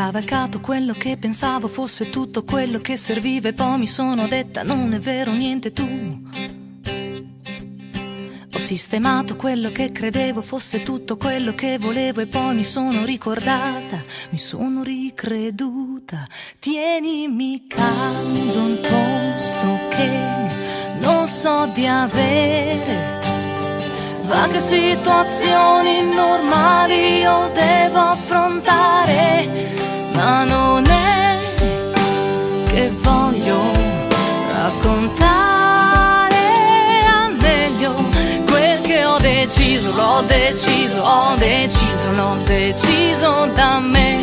cavalcato quello che pensavo fosse tutto quello che serviva e poi mi sono detta non è vero niente tu. Ho sistemato quello che credevo fosse tutto quello che volevo e poi mi sono ricordata, mi sono ricreduta. Tienimi caldo un posto che non so di avere. Vaghe situazioni normali io devo affrontare, ma non è che voglio raccontare al meglio quel che ho deciso, l'ho deciso, ho deciso, l'ho deciso da me.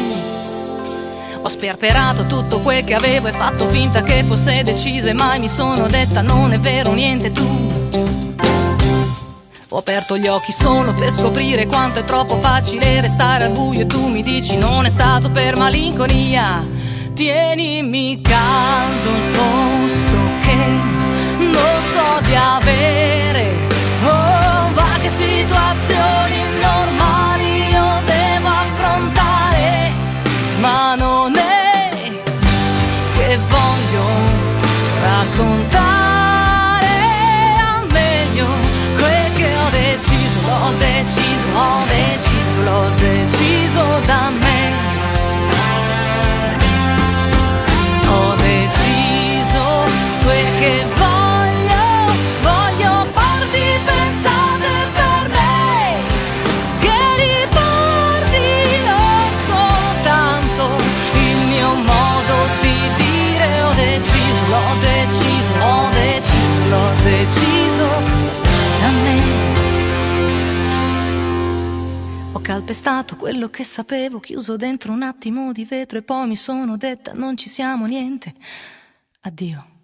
Ho sperperato tutto quel che avevo e fatto finta che fosse deciso e mai mi sono detta non è vero niente tu. Ho aperto gli occhi solo per scoprire quanto è troppo facile restare al buio e tu mi dici non è stato per malinconia. Tienimi caldo il posto che non so di avere. Oh, vaghe situazioni normali io devo affrontare, ma non è che voglio raccontare calpestato quello che sapevo, chiuso dentro un attimo di vetro e poi mi sono detta non ci siamo niente. Addio.